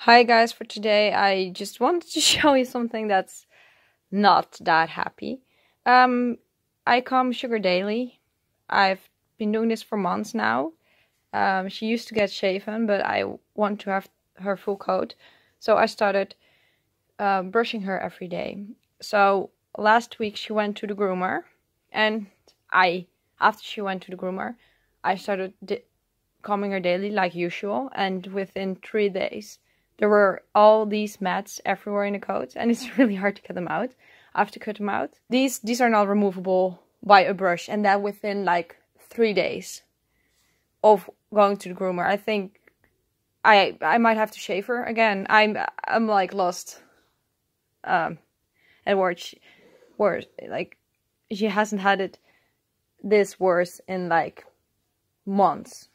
Hi guys, for today I just wanted to show you something that's not that happy. Um, I comb Sugar daily. I've been doing this for months now. Um, she used to get shaven, but I want to have her full coat. So I started uh, brushing her every day. So last week she went to the groomer and I, after she went to the groomer, I started combing her daily like usual. And within three days, there were all these mats everywhere in the coat and it's really hard to cut them out. I have to cut them out. These these are not removable by a brush and that within like three days of going to the groomer. I think I I might have to shave her again. I'm I'm like lost. Um, at work, worse like she hasn't had it this worse in like months